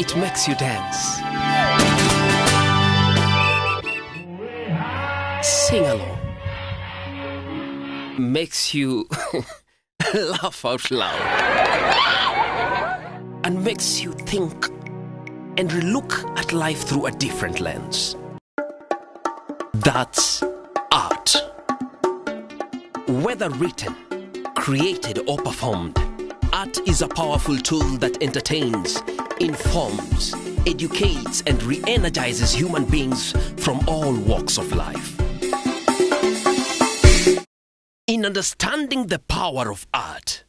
It makes you dance. Sing along. Makes you laugh out loud. And makes you think and look at life through a different lens. That's art. Whether written, created, or performed, art is a powerful tool that entertains, informs, educates, and re energizes human beings from all walks of life. In understanding the power of art,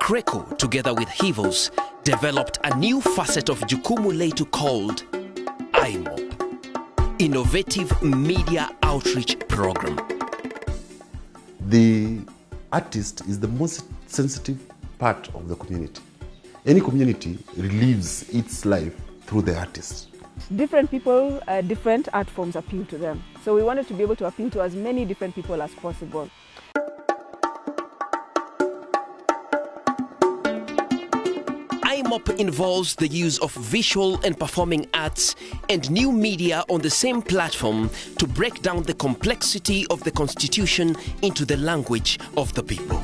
CRECO, together with Hivos, developed a new facet of Jukumu Letu called IMOP, Innovative Media Outreach Program. the artist is the most sensitive part of the community. Any community relieves its life through the artist. different people, uh, different art forms appeal to them. So we wanted to be able to appeal to as many different people as possible. IMOP involves the use of visual and performing arts and new media on the same platform to break down the complexity of the Constitution into the language of the people.